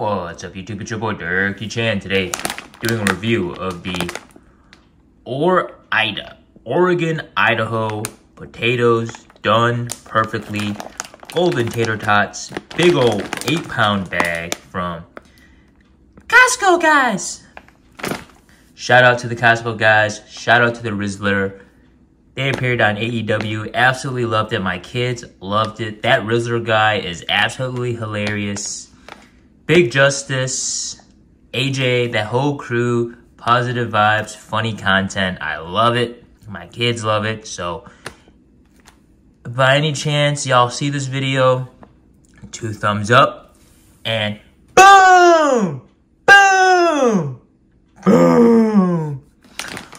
What's up YouTube, it's your boy Dirky Chan today doing a review of the or Ida, Oregon, Idaho potatoes done perfectly, golden tater tots, big old 8 pound bag from Costco guys! Shout out to the Costco guys, shout out to the Rizzler, they appeared on AEW. Absolutely loved it. My kids loved it. That Rizzler guy is absolutely hilarious. Big Justice, AJ, that whole crew, positive vibes, funny content. I love it. My kids love it. So, by any chance y'all see this video, two thumbs up, and boom! Boom! Boom!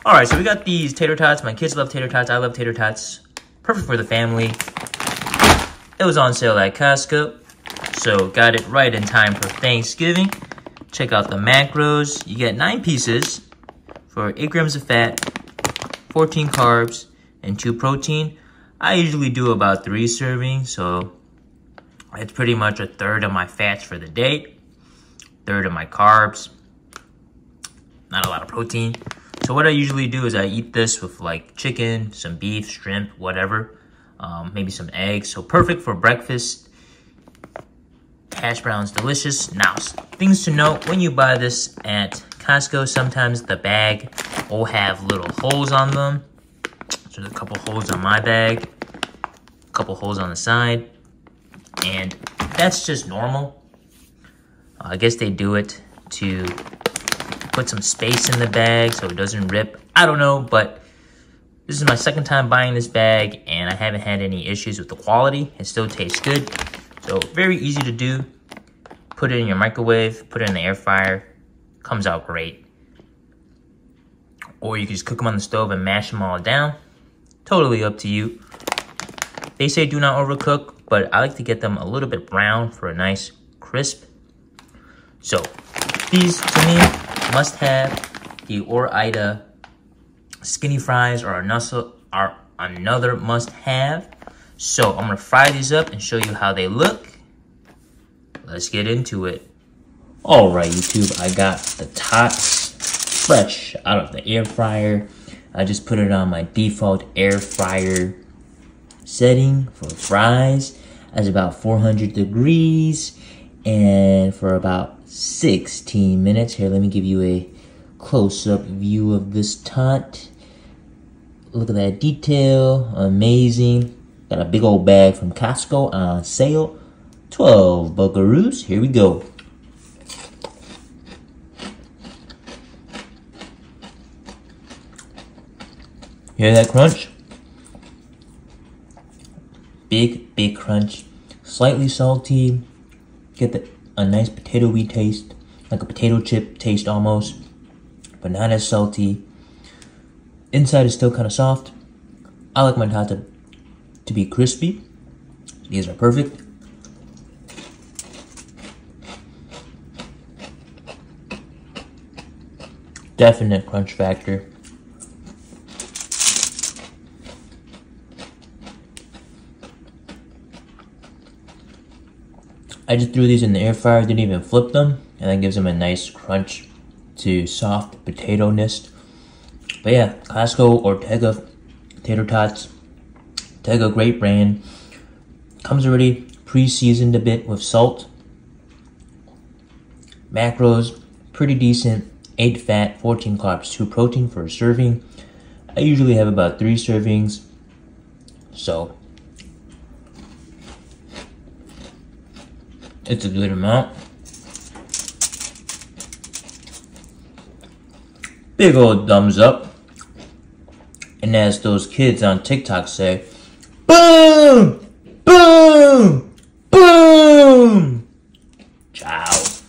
All right, so we got these tater tots. My kids love tater tots. I love tater tots. Perfect for the family. It was on sale at Costco, so got it right in time for Thanksgiving. Check out the macros. You get nine pieces for eight grams of fat, 14 carbs, and two protein. I usually do about three servings, so it's pretty much a third of my fats for the day, third of my carbs, not a lot of protein. So what I usually do is I eat this with like chicken, some beef, shrimp, whatever. Um, maybe some eggs. So perfect for breakfast. Hash browns, delicious. Now, things to note, when you buy this at Costco, sometimes the bag will have little holes on them. So there's a couple holes on my bag, a couple holes on the side, and that's just normal. Uh, I guess they do it to put some space in the bag so it doesn't rip. I don't know, but this is my second time buying this bag and I haven't had any issues with the quality. It still tastes good. So very easy to do. Put it in your microwave, put it in the air fryer. Comes out great. Or you can just cook them on the stove and mash them all down. Totally up to you. They say do not overcook, but I like to get them a little bit brown for a nice crisp. So these to me must have the Ore-Ida skinny fries are another, are another must have. So I'm gonna fry these up and show you how they look. Let's get into it. All right, YouTube, I got the tots fresh out of the air fryer. I just put it on my default air fryer setting for fries. That's about 400 degrees and for about 16 minutes. Here, let me give you a close-up view of this tot. Look at that detail, amazing. Got a big old bag from Costco on sale. 12 buckaroos, here we go. Hear that crunch? Big, big crunch. Slightly salty. Get the a nice potatoey taste, like a potato chip taste almost, but not as salty. Inside is still kind of soft. I like my tata to be crispy. These are perfect. Definite crunch factor. I just threw these in the air fryer, didn't even flip them, and that gives them a nice crunch to soft potato-ness. But yeah, Costco Ortega tater tots. Ortega, great brand. Comes already pre-seasoned a bit with salt. Macros, pretty decent. 8 fat, 14 carbs, 2 protein for a serving. I usually have about 3 servings. So, It's a good amount. Big old thumbs up. And as those kids on TikTok say, boom, boom, boom. Ciao.